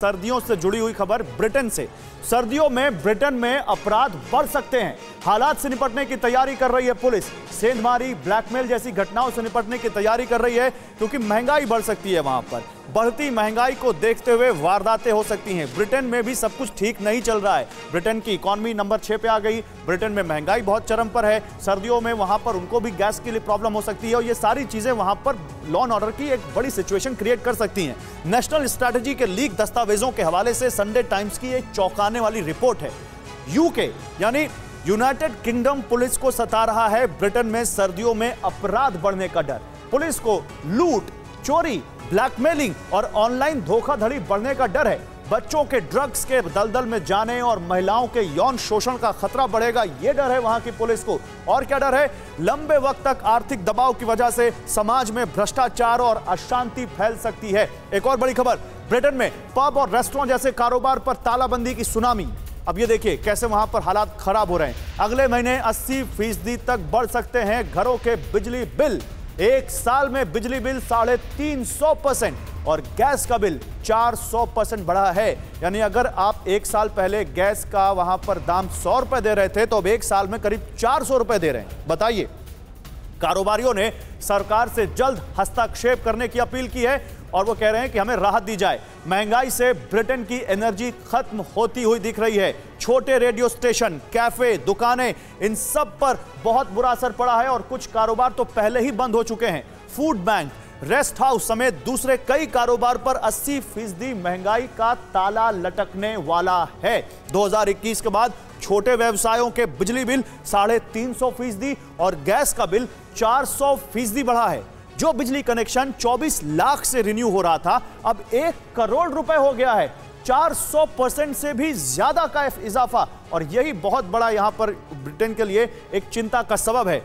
सर्दियों से जुड़ी हुई खबर ब्रिटेन से। सर्दियों में ब्रिटेन में अपराध बढ़ सकते हैं। हालात से निपटने की तैयारी कर रही है पुलिस। सेंधमारी ब्लैकमेल जैसी घटनाओं से निपटने की तैयारी कर रही है, क्योंकि महँगाई बढ़ सकती है वहाँ पर। बढ़ती महँगाई को देखते हुए वारदातें हो सकती हैं। ब्रिटेन में भी सब कुछ ठीक नहीं चल रहा है। ब्रिटेन की इकॉनमी नंबर छह पे आ गई। ब्रिटेन में महँगाई बहुत चरम पर है। सर्दियों में वहाँ पर उनको भी गैस के लिए प्रॉब्लम हो सकती है और ये सारी चीज़ें वहाँ पर लॉ एंड ऑर्डर की एक बड़ी सिचुएशन क्रिएट कर सकती हैं। नेशनल स्ट्रैटेजी के लीक दस्तावेजों के हवाले से संडे टाइम्स की एक चौंकाने वाली रिपोर्ट है। यूके यानी यूनाइटेड किंगडम पुलिस को सता रहा है ब्रिटेन में सर्दियों में अपराध बढ़ने का डर। पुलिस को लूट चोरी ब्लैकमेलिंग और ऑनलाइन धोखाधड़ी बढ़ने का डर है। बच्चों के ड्रग्स के दलदल में जाने और महिलाओं के यौन शोषण का खतरा बढ़ेगा यह डर है वहाँ की पुलिस को। और क्या डर है? लंबे वक्त तक आर्थिक दबाव की वजह से समाज में भ्रष्टाचार और अशांति फैल सकती है। एक और बड़ी खबर, ब्रिटेन में पब और रेस्टोरेंट जैसे कारोबार पर तालाबंदी की सुनामी। अब ये देखिए, कैसे वहाँ पर हालात खराब हो रहे हैं। अगले महीने 80 फ़ीसदी तक बढ़ सकते हैं घरों के बिजली बिल। एक साल में बिजली बिल साढ़े तीन सौ परसेंट और गैस का बिल 400 परसेंट बढ़ा है। यानी अगर आप एक साल पहले गैस का वहाँ पर दाम सौ रुपए दे रहे थे तो अब एक साल में करीब चार सौ रुपए दे रहे हैं। बताइए। कारोबारियों ने सरकार से जल्द हस्तक्षेप करने की अपील की है और वो कह रहे हैं कि हमें राहत दी जाए। महँगाई से ब्रिटेन की एनर्जी खत्म होती हुई दिख रही है। छोटे रेडियो स्टेशन, कैफ़े, दुकानें, इन सब पर बहुत बुरा असर पड़ा है और कुछ कारोबार तो पहले ही बंद हो चुके हैं। फ़ूड बैंक रेस्ट हाउस समेत दूसरे कई कारोबार पर 80 फ़ीसदी महँगाई का ताला लटकने वाला है। 2021 के बाद छोटे व्यवसायों के बिजली बिल साढ़े तीन सौ फ़ीसदी और गैस का बिल 400 फ़ीसदी बढ़ा है। जो बिजली कनेक्शन 24 लाख से रिन्यू हो रहा था, अब एक करोड़ रुपए हो गया है। 400 परसेंट से भी ज़्यादा का इजाफा और यही बहुत बड़ा यहाँ पर ब्रिटेन के लिए एक चिंता का सबब है।